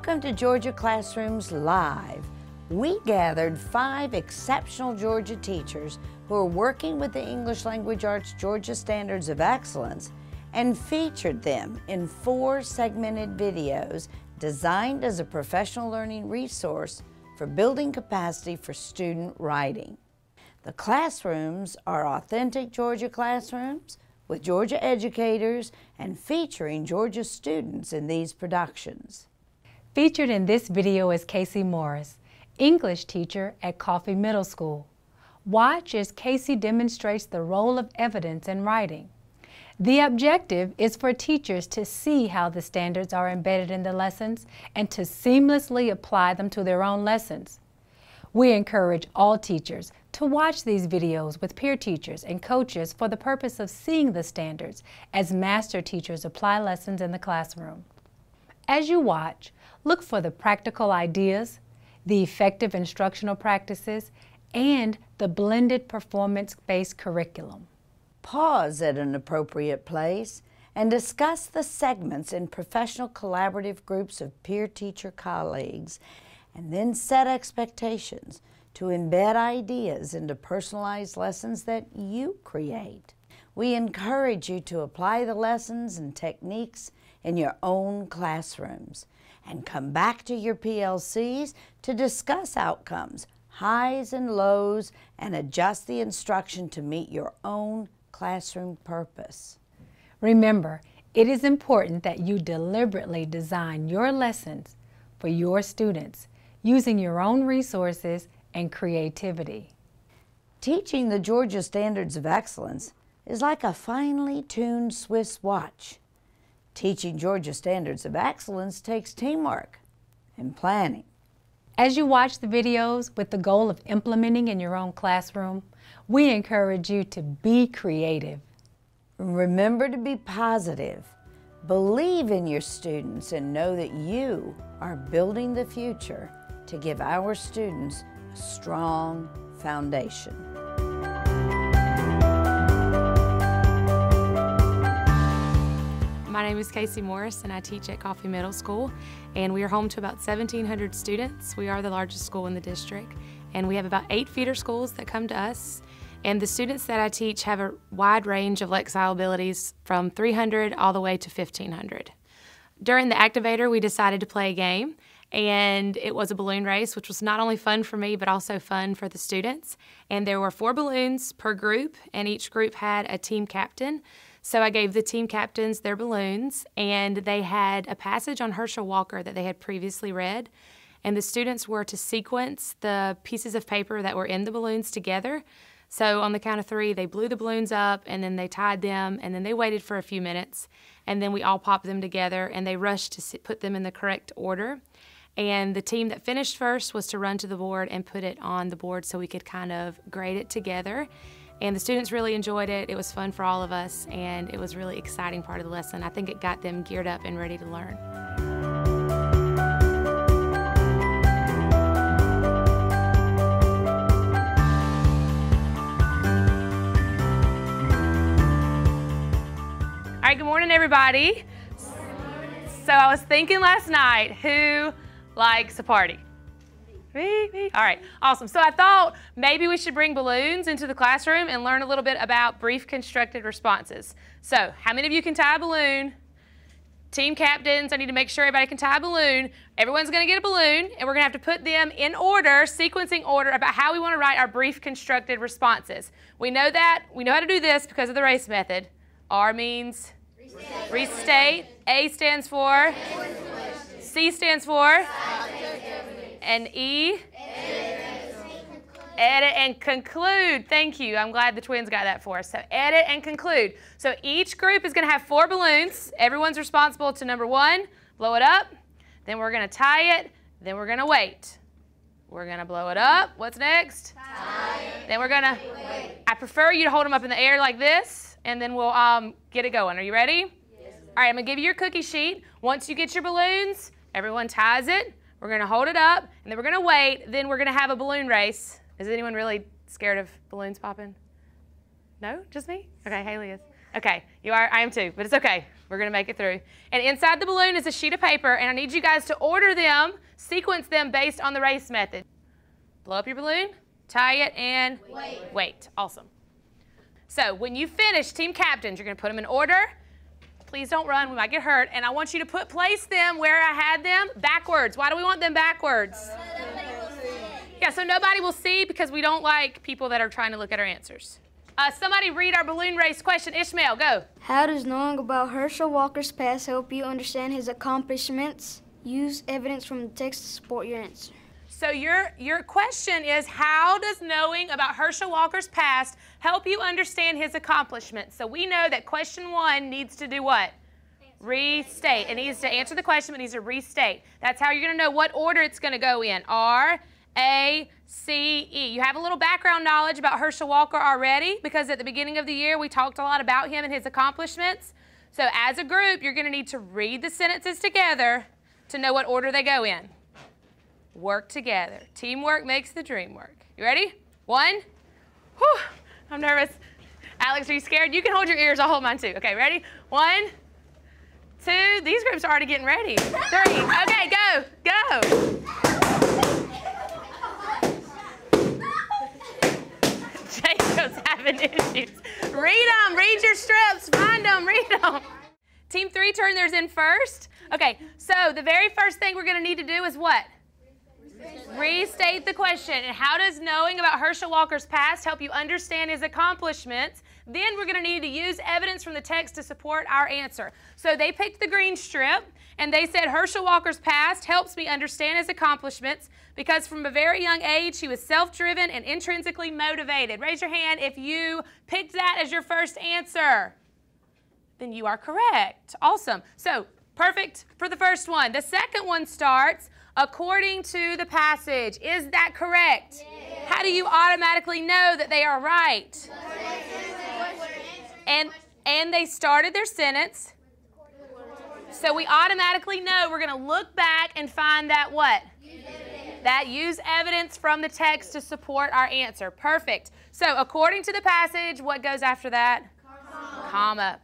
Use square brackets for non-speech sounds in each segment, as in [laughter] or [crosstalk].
Welcome to Georgia Classrooms Live. We gathered five exceptional Georgia teachers who are working with the English Language Arts Georgia Standards of Excellence and featured them in four segmented videos designed as a professional learning resource for building capacity for student writing. The classrooms are authentic Georgia classrooms with Georgia educators and featuring Georgia students in these productions. Featured in this video is Casey Morris, English teacher at Coffee Middle School. Watch as Casey demonstrates the role of evidence in writing. The objective is for teachers to see how the standards are embedded in the lessons and to seamlessly apply them to their own lessons. We encourage all teachers to watch these videos with peer teachers and coaches for the purpose of seeing the standards as master teachers apply lessons in the classroom. As you watch, look for the practical ideas, the effective instructional practices, and the blended performance-based curriculum. Pause at an appropriate place and discuss the segments in professional collaborative groups of peer-teacher colleagues, and then set expectations to embed ideas into personalized lessons that you create. We encourage you to apply the lessons and techniques in your own classrooms and come back to your PLCs to discuss outcomes, highs and lows, and adjust the instruction to meet your own classroom purpose. Remember, it is important that you deliberately design your lessons for your students using your own resources and creativity. Teaching the Georgia Standards of Excellence is like a finely tuned Swiss watch. Teaching Georgia Standards of Excellence takes teamwork and planning. As you watch the videos with the goal of implementing in your own classroom, we encourage you to be creative. Remember to be positive. Believe in your students and know that you are building the future to give our students a strong foundation. My name is Casey Morris and I teach at Coffee Middle School and we are home to about 1,700 students. We are the largest school in the district and we have about eight feeder schools that come to us and the students that I teach have a wide range of Lexile abilities from 300 all the way to 1,500. During the activator we decided to play a game and it was a balloon race, which was not only fun for me, but also fun for the students. And there were four balloons per group, and each group had a team captain. So I gave the team captains their balloons, and they had a passage on Herschel Walker that they had previously read. And the students were to sequence the pieces of paper that were in the balloons together. So on the count of three, they blew the balloons up and then they tied them and then they waited for a few minutes. And then we all popped them together and they rushed to put them in the correct order. And the team that finished first was to run to the board and put it on the board so we could kind of grade it together. And the students really enjoyed it. It was fun for all of us, and it was really exciting part of the lesson. I think it got them geared up and ready to learn. All right, good morning, everybody. So I was thinking last night, who likes a party? All right, awesome. So I thought maybe we should bring balloons into the classroom and learn a little bit about brief constructed responses. So how many of you can tie a balloon? Team captains, I need to make sure everybody can tie a balloon. Everyone's gonna get a balloon and we're gonna have to put them in order, sequencing order about how we wanna write our brief constructed responses. We know that, we know how to do this because of the race method. R means restate. restate. A stands for C stands for? And E? Edit and conclude. Thank you. I'm glad the twins got that for us. So edit and conclude. So each group is going to have four balloons. Everyone's responsible to number one, blow it up. Then we're going to tie it. Then we're going to wait. We're going to blow it up. What's next? Tie then we're going to, I prefer you to hold them up in the air like this, and then we'll um, get it going. Are you ready? Yes. All right, I'm going to give you your cookie sheet. Once you get your balloons, Everyone ties it. We're going to hold it up, and then we're going to wait. Then we're going to have a balloon race. Is anyone really scared of balloons popping? No? Just me? Okay, Haley is. Okay, you are. I am too, but it's okay. We're gonna make it through. And inside the balloon is a sheet of paper, and I need you guys to order them, sequence them based on the race method. Blow up your balloon, tie it, and wait. Wait. Awesome. So when you finish, team captains, you're gonna put them in order. Please don't run, we might get hurt. And I want you to put place them where I had them backwards. Why do we want them backwards? Yeah, so nobody will see because we don't like people that are trying to look at our answers. Uh, somebody read our balloon race question. Ishmael, go. How does knowing about Herschel Walker's past help you understand his accomplishments? Use evidence from the text to support your answer. So your, your question is, how does knowing about Herschel Walker's past help you understand his accomplishments? So we know that question one needs to do what? Restate. It needs to answer the question, but needs to restate. That's how you're going to know what order it's going to go in. R, A, C, E. You have a little background knowledge about Herschel Walker already because at the beginning of the year we talked a lot about him and his accomplishments. So as a group, you're going to need to read the sentences together to know what order they go in. Work together. Teamwork makes the dream work. You ready? One. Whew, I'm nervous. Alex, are you scared? You can hold your ears. I'll hold mine too. Okay, ready? One, two. These groups are already getting ready. Three. Okay, go. Go. [laughs] Jacob's having issues. Read them. Read your strips. Find them. Read them. Team three, turn theirs in first. Okay, so the very first thing we're going to need to do is what? Restate the question. And how does knowing about Herschel Walker's past help you understand his accomplishments? Then we're going to need to use evidence from the text to support our answer. So they picked the green strip and they said Herschel Walker's past helps me understand his accomplishments because from a very young age he was self-driven and intrinsically motivated. Raise your hand if you picked that as your first answer. Then you are correct. Awesome. So perfect for the first one. The second one starts according to the passage. Is that correct? Yes. How do you automatically know that they are right? And, and they started their sentence. So we automatically know we're going to look back and find that what? That use evidence from the text to support our answer. Perfect. So according to the passage, what goes after that? Comma. Comma.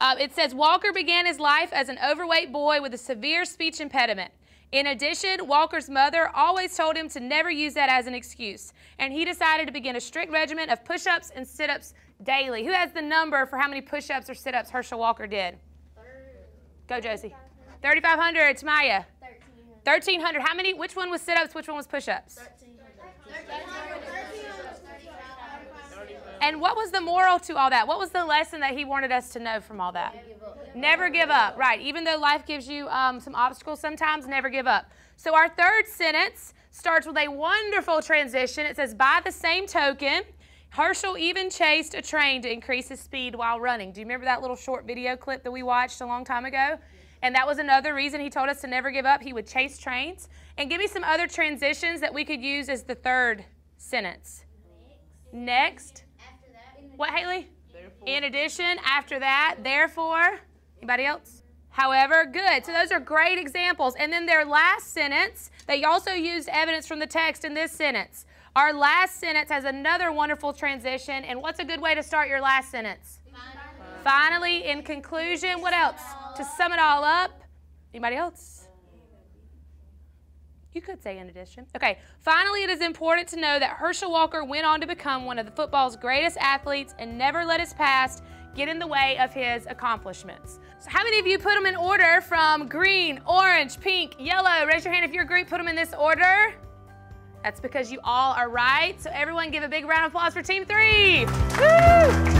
Uh, it says Walker began his life as an overweight boy with a severe speech impediment. In addition, Walker's mother always told him to never use that as an excuse, and he decided to begin a strict regimen of push ups and sit ups daily. Who has the number for how many push ups or sit ups Herschel Walker did? Go, Josie. 3,500. Tamaya. 1,300. How many? Which one was sit ups? Which one was push ups? 1,300. And what was the moral to all that? What was the lesson that he wanted us to know from all that? Never give up. Never give up. Right. Even though life gives you um, some obstacles sometimes, never give up. So our third sentence starts with a wonderful transition. It says, by the same token, Herschel even chased a train to increase his speed while running. Do you remember that little short video clip that we watched a long time ago? And that was another reason he told us to never give up. He would chase trains. And give me some other transitions that we could use as the third sentence. Next. What, Haley? Therefore. In addition, after that, therefore. Anybody else? However, good. So those are great examples. And then their last sentence, they also used evidence from the text in this sentence. Our last sentence has another wonderful transition. And what's a good way to start your last sentence? Finally, Finally in conclusion, what else? To sum it all up. Anybody else? You could say in addition. Okay, finally, it is important to know that Herschel Walker went on to become one of the football's greatest athletes and never let his past get in the way of his accomplishments. So how many of you put them in order from green, orange, pink, yellow? Raise your hand if your group put them in this order. That's because you all are right. So everyone give a big round of applause for team three. Woo!